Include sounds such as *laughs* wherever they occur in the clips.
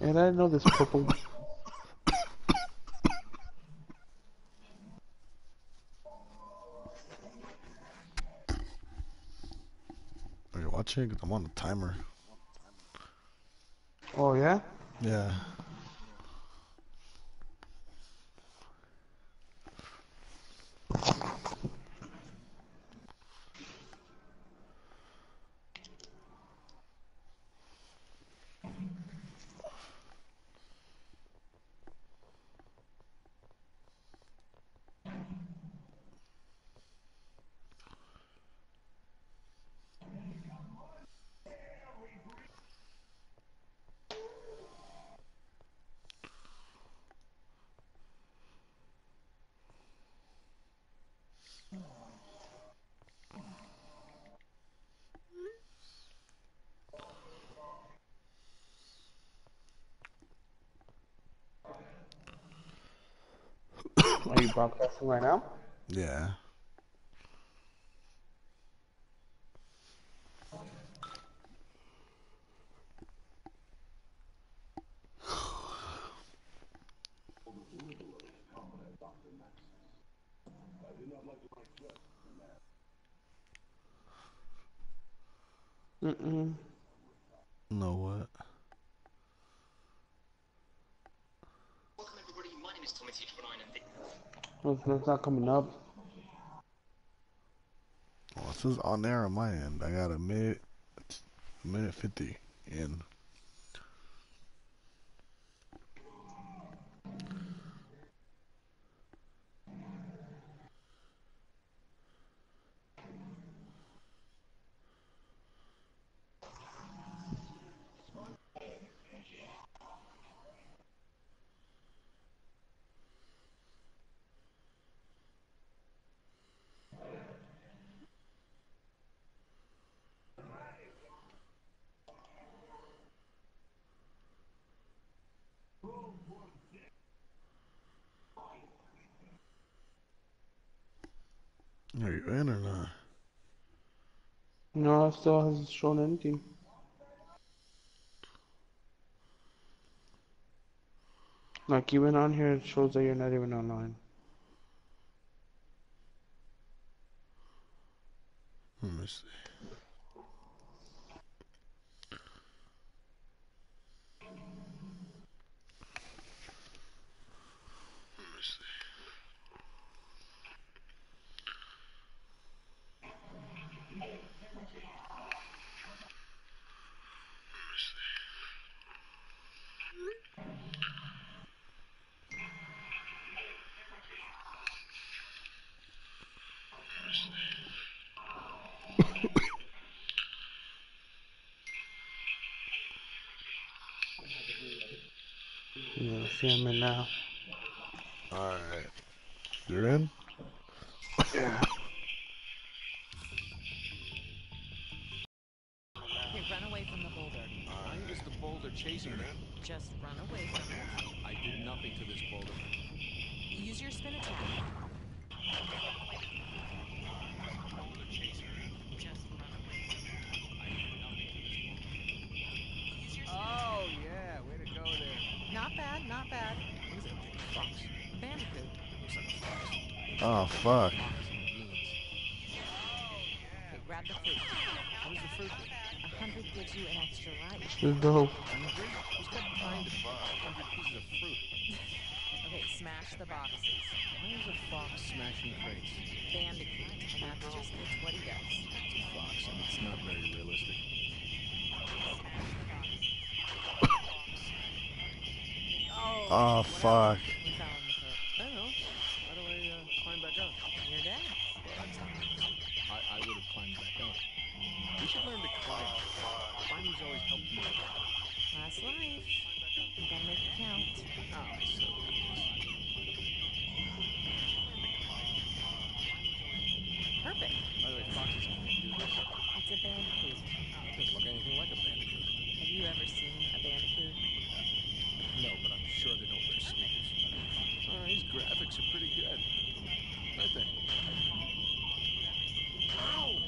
And I know this purple. *coughs* Are you watching? I'm on the timer. Oh yeah. Yeah. Broadcasting right now? Yeah. Mm-mm. Know what? Welcome everybody, my name is Tommy Teacher 9 and this It's, it's not coming up. Well, this is on there on my end. I got a minute, minute fifty in. Are you in or not? No, it still hasn't shown anything. Like even on here, it shows that you're not even online. Let me see. Yeah, see I'm in now. Alright. You're in? *coughs* Yeah. Okay, run away from the boulder. Why is the boulder chasing me? Just run away from it. I did nothing to this boulder. Use your spin attack. Hundred pieces of fruit? Okay, smash the boxes. Why is a fox smashing crates? Bandicoot. And that's just it's what he does. It's a fox, and it's not very realistic. Oh, fuck.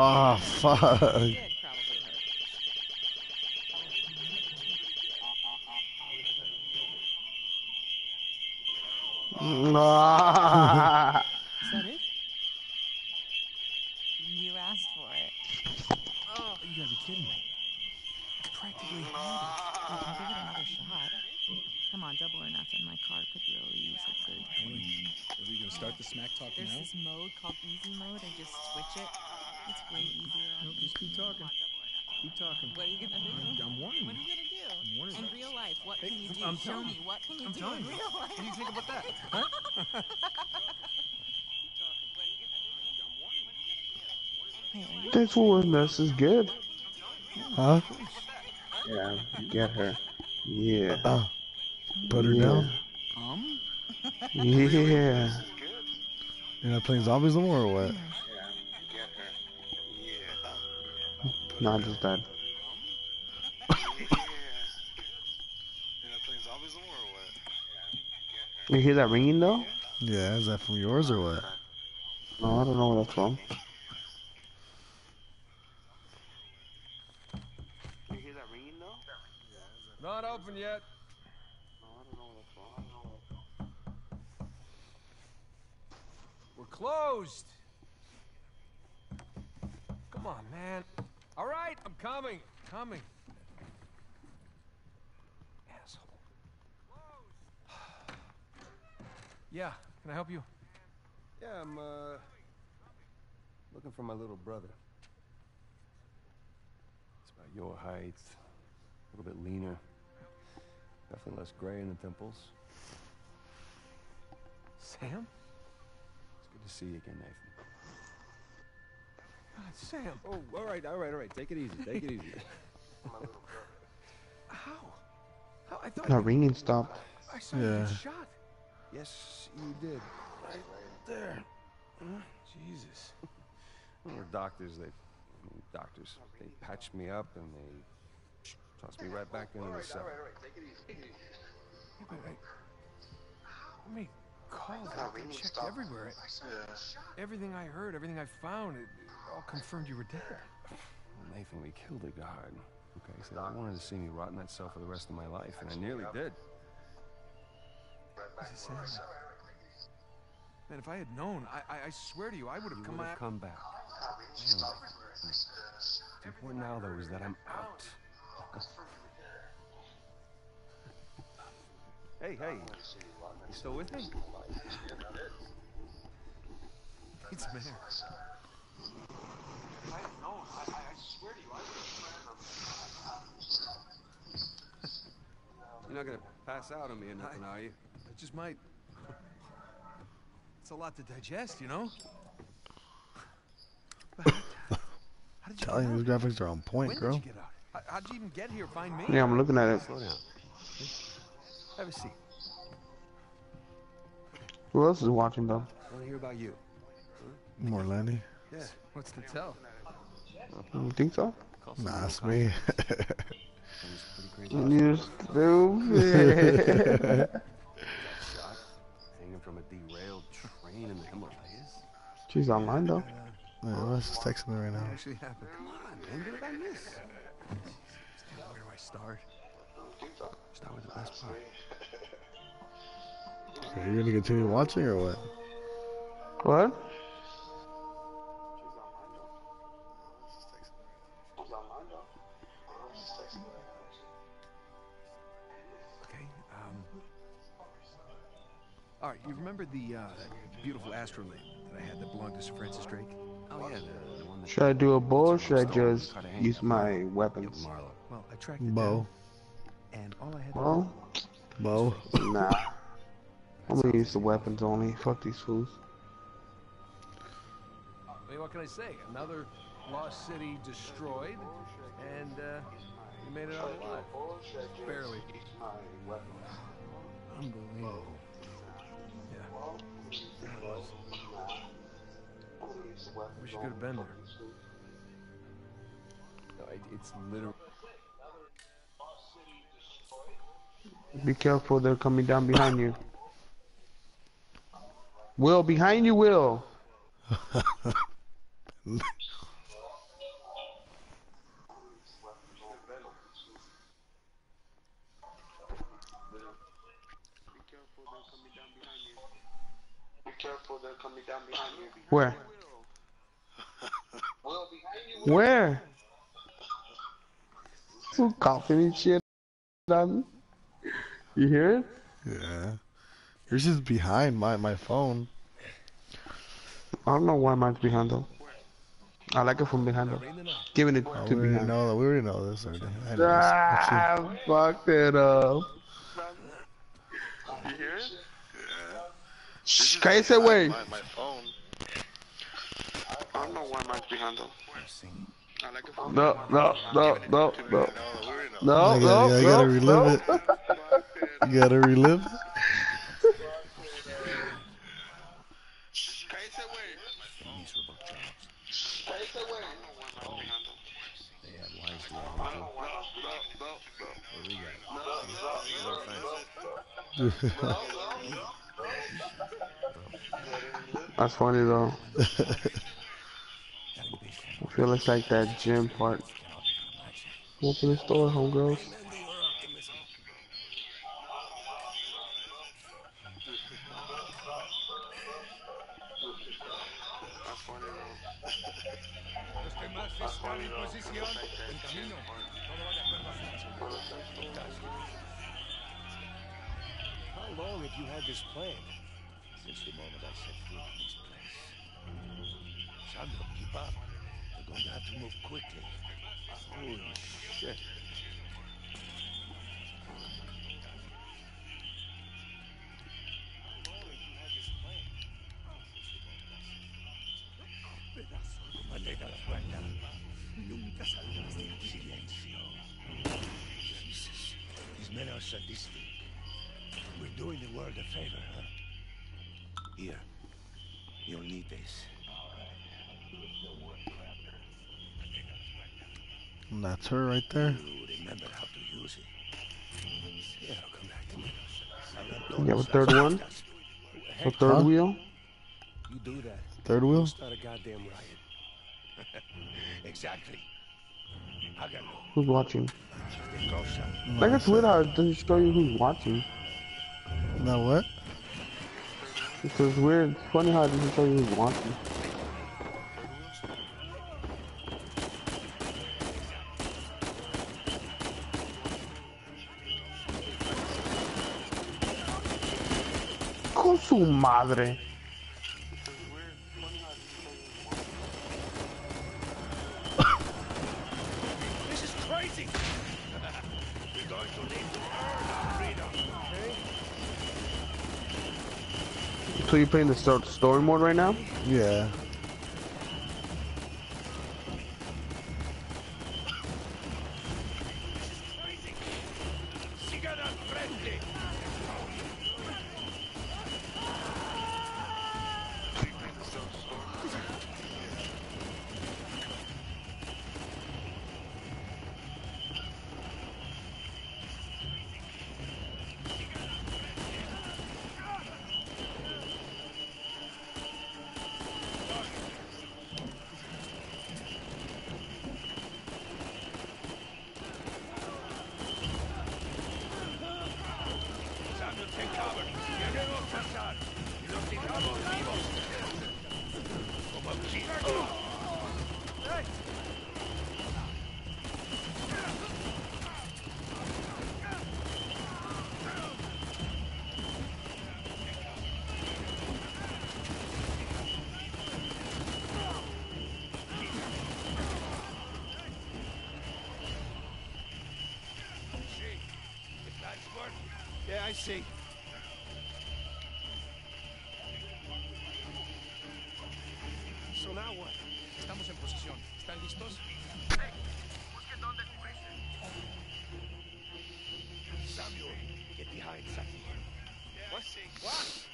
Oh, fuck. Is that it? You asked for it. Oh. You gotta be kidding me. Practically ah. it. Give it another shot. Come on, double or nothing. My car could really use a good. Are we gonna start the smack talk There's now? There's this mode called easy mode. I just switch it it's way easier. on Nope, just keep talking. Come on, double or nothing. Keep talking. What are you gonna do? I'm warning What are you. you gonna do? I'm warning In real life, what Hey, can you do? I'm Show me. What can you I'm do telling in you. real life? What do you think about that? *laughs* Huh? Hey, are you This is good. Huh? Yeah, get her. Yeah. Oh. Put her yeah. down. Um? Yeah. You're not playing zombies no more or what? Not just that. You hear that ringing though? Yeah, is that from yours or what? No, I don't know where that's from. You hear that ringing though? Not open yet. No, I don't know where that's from. We're closed. Come on, man. All right, I'm coming. Coming. Asshole. *sighs* Yeah, can I help you? Yeah, I'm, uh, looking for my little brother. It's about your height, a little bit leaner, definitely less gray in the temples. Sam? It's good to see you again, Nathan. God, Sam. Oh, all right, all right, all right. Take it easy, take it easy. *laughs* How? How? I thought That ringing stopped. I saw you Yeah. get shot. yes, you did. Right there. Jesus. We're doctors. They, doctors. They patched me up and they tossed me right back into the cell. Yeah, but I, I made calls. I I checked everywhere. I, everything I heard, everything I found, it, it all confirmed you were dead. Well, Nathan, we killed a guard. Okay, so I wanted to see me rot in that cell for the rest of my life, and I nearly did. Jesus, Sam. Man, if I had known, I, I, I swear to you, I would have You come would have come back. Anyway, What's important now, though, is that I'm out. *laughs* hey, hey, you still with me? It's man. If I had known, I, I, I swear to you, I would You're not gonna pass out on me or nothing, are you? I just might. It's a lot to digest, you know? How, how did you Telling you, get out? these graphics are on point, When bro. did you get out? How, how'd you even get here? Find me? Yeah, I'm looking at it. Slow down. Have a seat. Who else is watching though? I want to hear about you. More Lenny. Yeah. What's to tell? You think so? Call Nah, it's me. *laughs* Pretty. You stupid. *laughs* Shot, hanging from a derailed train in the Himalayas. She's online though. Yeah, let's just texting me right now. What actually happened? Come on, man, what did I miss? Where do I start? Start with the best part. Are you gonna continue watching or what? What? All right. You remember the uh, beautiful astrolabe that I had that belonged to Sir Francis Drake? Oh, yeah, the, the one that... Should I do a bow or should I just cut a hand. use my Yep, weapons? Marlowe. Well, I tracked it Bo. down, and all I had to Well, Bo. *laughs* nah. I'm gonna use the weapons only. Fuck these fools. I mean, what can I say? Another lost city destroyed, and uh, you made it out alive. Barely. Unbelievable. Yeah. It was. Wish you could have been there. No, it, it's literally... Be careful, they're coming down behind you. Will, behind you, Will. *laughs* Where? *laughs* Where? Who coughing and shit on me? You hear it? Yeah. Yours is behind my my phone. I don't know why mine's behind though. I like it from behind though. Giving it Oh, to we already behind. know that. We already know this already. Anyways, what's your- Ah, fuck it up. Shh, cállese, güey. My, my phone. I don't know why mine's behind though. No, no, no, no, no. No, I no, gotta, I no, gotta relive it. You gotta relive it. Miserable jobs. They That's funny though. *laughs* I feel it's like that gym part. Open the store, homegirls. Los demás están en posición. En camino. Todo va de acuerdo a fecha. How long have you had this plan? Since the moment I set foot in this place. Sandro, keep up. We're going to have to move quickly. Holy shit. And that's her right there. You remember how to use it. Yeah, I'll come back to me. You have a third one? A third Huh? wheel? You do that. Third wheel? Start a goddamn riot. exactly. Who's watching? Like it's weird how it doesn't show you who's watching. Now what? It's weird. It's funny how it doesn't show you who's watching. Freedom, okay? So you're playing the sto- story mode right now? Yeah. I see. So now what? Estamos en posición. ¿Están listos? Samuel, get behind something. What? What?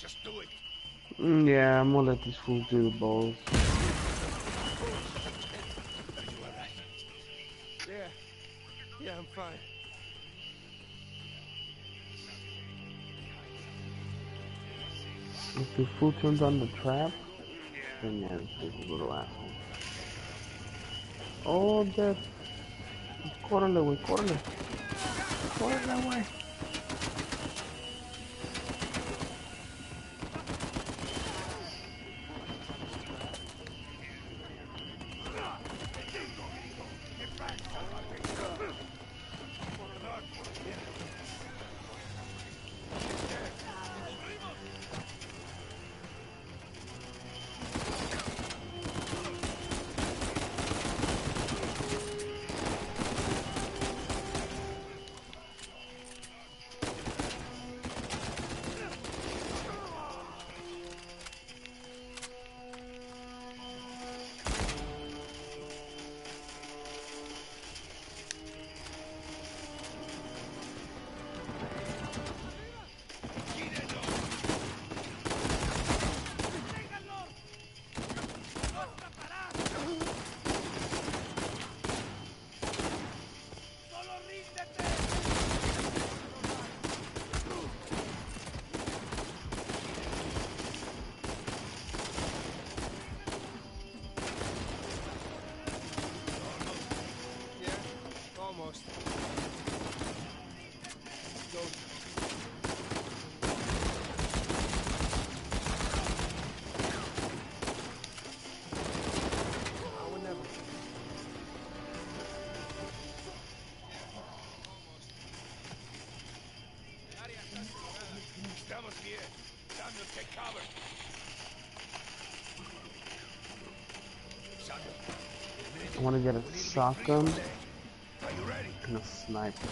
Just do it. Mm, yeah, I'm gonna let these fools do the balls. Are you alright? Yeah. Yeah, I'm fine. If the fool turns on the trap, then yeah, is a little asshole. Oh, death. Córrele, güey, córrele. Córrele, güey. I want to get a shotgun and a sniper.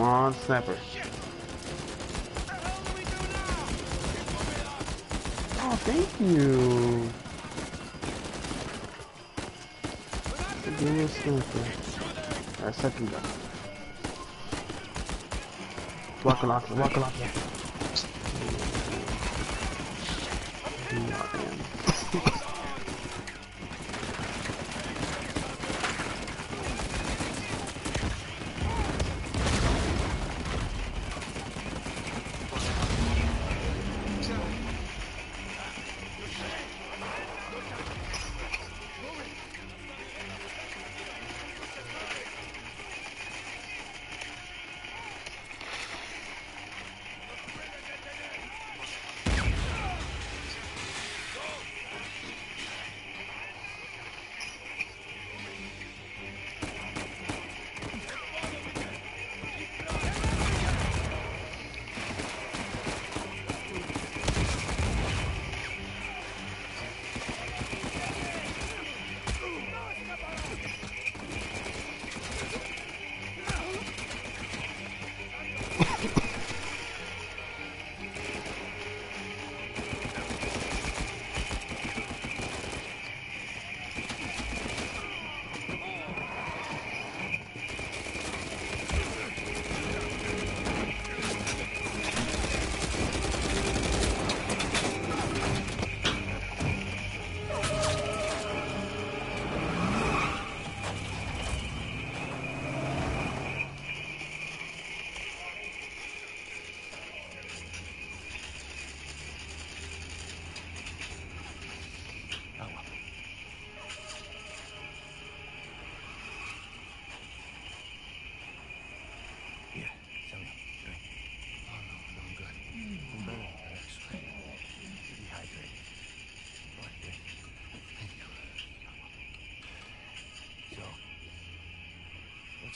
Come on, sniper. Oh, thank you. Give me a sniper. Alright, second gun. Walk a lock, walk a lock. *laughs*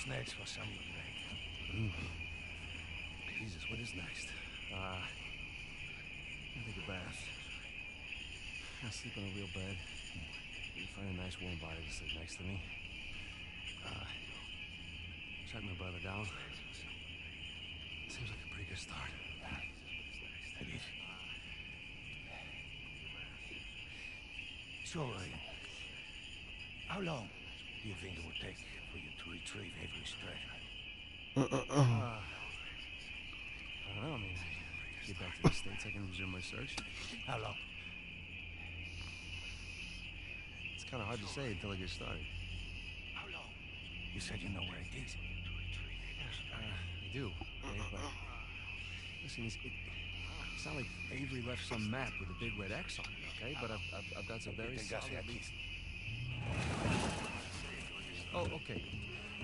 What's next for Samuel Drake? Mm. Jesus, what is next? Uh, I take a bath. I sleep in a real bed. You find a nice warm body to sleep next to me. Uh, track my brother down. Seems like a pretty good start. It is. So, uh, how long you think it would take for you to retrieve Avery's treasure? Uh, uh, uh. I don't know. I mean, I get back to the States, I can resume my search. How long? It's kind of hard to say until I get started. How long? You said you know where it is. Uh, I do. Okay, but listen, it's, it, it's not like Avery left some map with a big red X on it, okay? But I've, I've, I've got some very solid aquí. leads. Oh, okay.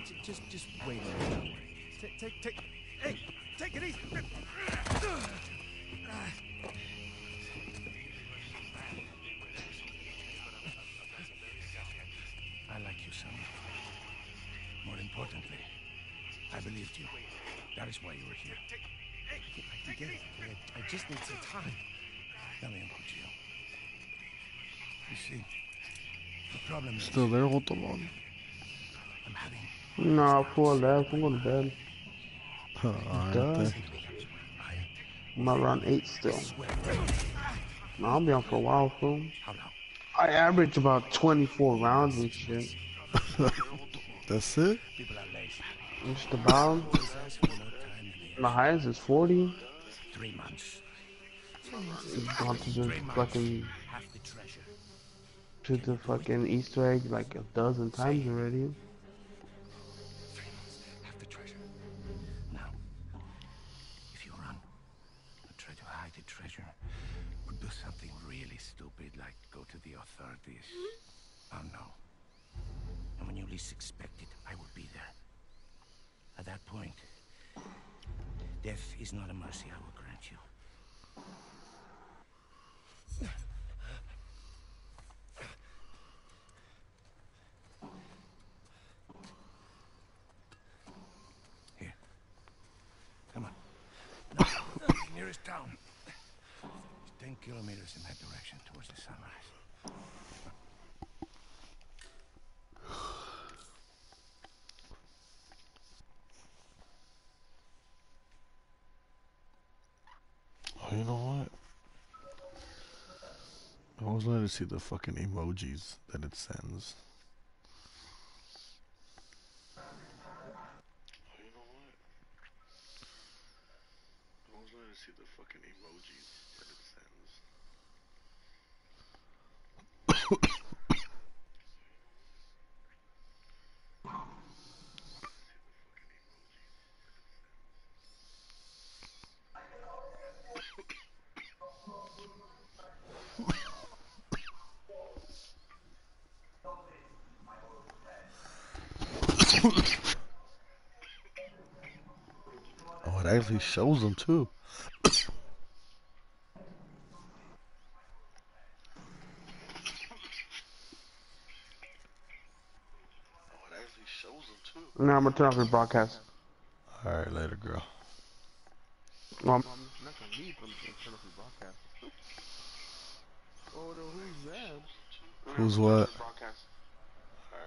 J- Just, just wait a minute. Don't worry. Take, take, take. Hey, take it easy. I like you, son. More importantly, I believed you. That is why you were here. I get it. kid. I just need some time. Tell me, Uncle Gio. You see, the problem is Still there, hold on. Ah, I'm having Nah, four left. I'm going to bed. Alright, I'm at round eight still. Nah, I'll be on for a while, fool. I average about 24 rounds and shit. *laughs* That's it? People are lazy. Just about. Always ask for more time than they My highest is 40. Three months. Gone to the fucking to the fucking Easter egg like a dozen times already. Least expect it, I will be there. At that point, death is not a mercy I will grant you. Here. Come on. Nearest town. It's ten kilometers in that direction towards the sunrise. Oh, you know what? I always wanted to see the fucking emojis that it sends. Oh, you know what? I always wanted to see the fucking emojis that it sends. Oh, actually shows them too. Oh, it actually shows them too. Now I'm gonna turn off the broadcast. All right, later, girl. Well, I'm not gonna leave. I'm gonna turn off the broadcast. Oh, no, who's that? Who's what? Broadcast.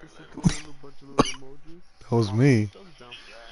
Just like a little bunch of little emojis. That was me.